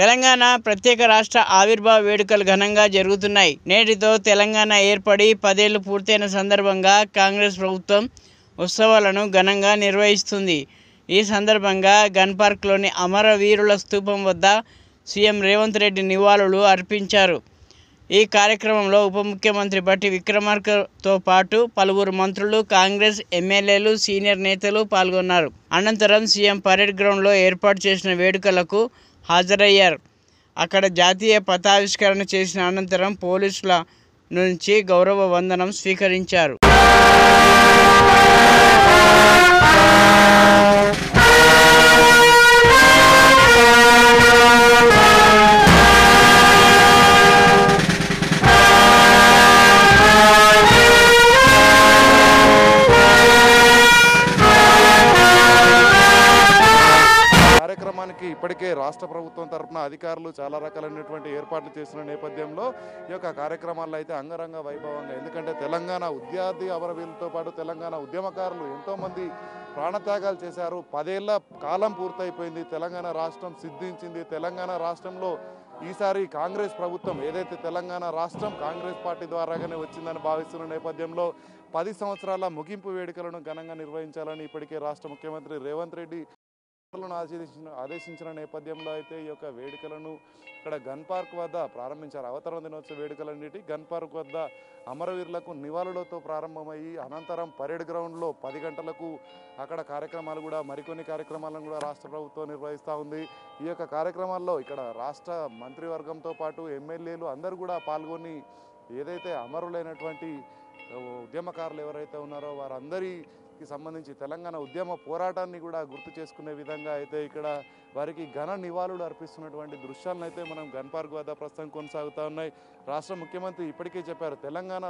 తెలంగాణ ప్రత్యేక రాష్ట్ర ఆవిర్భావ వేడుకలు ఘనంగా జరుగుతున్నాయి. నేటితో తెలంగాణ ఏర్పడి పదేళ్ళు పూర్తయిన సందర్భంగా కాంగ్రెస్ ప్రభుత్వం ఉత్సవాలను ఘనంగా నిర్వహిస్తుంది. ఈ సందర్భంగా గన్ పార్క్లోని అమరవీరుల స్తూపం వద్ద సీఎం రేవంత్ రెడ్డి నివాళులు అర్పించారు. ఈ కార్యక్రమంలో ఉప ముఖ్యమంత్రి బట్టి విక్రమార్కతో పాటు పలువురు మంత్రులు కాంగ్రెస్ ఎమ్మెల్యేలు సీనియర్ నేతలు పాల్గొన్నారు. అనంతరం సీఎం పరేడ్ గ్రౌండ్లో ఏర్పాటు చేసిన వేడుకలకు హాజరయ్యారు. అక్కడ జాతీయ పతావిష్కరణ చేసిన అనంతరం పోలీసుల నుంచి గౌరవ వందనం స్వీకరించారు. కార్యక్రమానికి ఇప్పటికే రాష్ట్ర ప్రభుత్వం తరఫున అధికారులు చాలా రకాలైనటువంటి ఏర్పాట్లు చేసిన నేపథ్యంలో ఈ యొక్క కార్యక్రమాల్లో అయితే అంగరంగ వైభవంగా ఎందుకంటే తెలంగాణ విద్యార్థి అవరవీలతో పాటు తెలంగాణ ఉద్యమకారులు ఎంతోమంది ప్రాణత్యాగాలు చేశారు. పదేళ్ళ కాలం పూర్తయిపోయింది. తెలంగాణ రాష్ట్రం సిద్ధించింది. తెలంగాణ రాష్ట్రంలో ఈసారి కాంగ్రెస్ ప్రభుత్వం ఏదైతే తెలంగాణ రాష్ట్రం కాంగ్రెస్ పార్టీ ద్వారాగానే వచ్చిందని భావిస్తున్న నేపథ్యంలో పది సంవత్సరాల ముగింపు వేడుకలను ఘనంగా నిర్వహించాలని ఇప్పటికే రాష్ట్ర ముఖ్యమంత్రి రేవంత్ రెడ్డి ఆదేశించిన ఆదేశించిన నేపథ్యంలో అయితే ఈ యొక్క వేడుకలను ఇక్కడ గన్ పార్క్ వద్ద ప్రారంభించారు. అవతరణ దినోత్సవ వేడుకలన్నిటి గన్ పార్క్ వద్ద అమరవీరులకు నివాళులతో ప్రారంభమయ్యి అనంతరం పరేడ్ గ్రౌండ్లో పది గంటలకు అక్కడ కార్యక్రమాలు కూడా మరికొన్ని కార్యక్రమాలను కూడా రాష్ట్ర ప్రభుత్వం నిర్వహిస్తూ ఉంది. ఈ యొక్క కార్యక్రమాల్లో ఇక్కడ రాష్ట్ర మంత్రివర్గంతో పాటు ఎమ్మెల్యేలు అందరూ కూడా పాల్గొని ఏదైతే అమరులైనటువంటి ఉద్యమకారులు ఎవరైతే ఉన్నారో వారందరి వారందరికీ సంబంధించి తెలంగాణ ఉద్యమ పోరాటాన్ని కూడా గుర్తు చేసుకునే విధంగా అయితే ఇక్కడ వారికి ఘన నివాళులు అర్పిస్తున్నటువంటి దృశ్యాలను అయితే మనం గన్ పార్క్ వద్ద ప్రస్తుతం కొనసాగుతూ ఉన్నాయి. రాష్ట్ర ముఖ్యమంత్రి ఇప్పటికే చెప్పారు తెలంగాణ